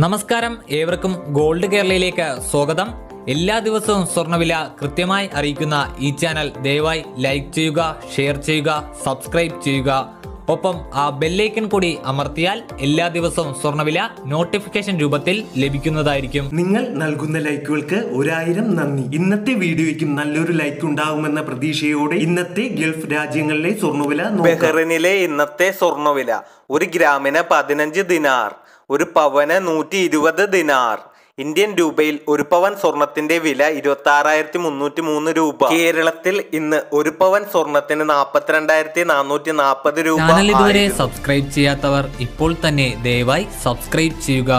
നമസ്കാരം. ഏവർക്കും ഗോൾഡ് കേരളയിലേക്ക് സ്വാഗതം. എല്ലാ ദിവസവും സ്വർണവില കൃത്യമായി അറിയിക്കുന്ന ഈ ചാനൽ ദയവായി ലൈക്ക് ചെയ്യുക ഷെയർ ചെയ്യുക സബ്സ്ക്രൈബ് ചെയ്യുക. ഒപ്പം ആ ബെല്ലൈക്കൺ കൂടി അമർത്തിയാൽ എല്ലാ ദിവസവും സ്വർണവില നോട്ടിഫിക്കേഷൻ രൂപത്തിൽ ലഭിക്കുന്നതായിരിക്കും. നിങ്ങൾ നൽകുന്ന ലൈക്കുകൾക്ക് ഒരായിരം നന്ദി. ഇന്നത്തെ വീഡിയോയ്ക്ക് നല്ലൊരു ലൈക്ക് ഉണ്ടാകുമെന്ന പ്രതീക്ഷയോടെ ഇന്നത്തെ ഗൾഫ് രാജ്യങ്ങളിലെ സ്വർണവില നോക്കാം. ബഹ്റിനിലെ ഇന്നത്തെ സ്വർണവില ഒരു ഗ്രാമിന് പതിനഞ്ച് ദിനാർ ഒരു പവന് നൂറ്റി ഇരുപത് ദിനാർ. ഇന്ത്യൻ രൂപയിൽ ഒരു പവൻ സ്വർണത്തിന്റെ വില ഇരുപത്തി ആറായിരത്തി മുന്നൂറ്റി മൂന്ന് രൂപ. കേരളത്തിൽ ഇന്ന് ഒരു പവൻ സ്വർണത്തിന് നാൽപ്പത്തിരണ്ടായിരത്തി നാനൂറ്റി നാൽപ്പത് രൂപ ഇതുവരെ സബ്സ്ക്രൈബ് ചെയ്യാത്തവർ ഇപ്പോൾ തന്നെ ദയവായി സബ്സ്ക്രൈബ് ചെയ്യുക.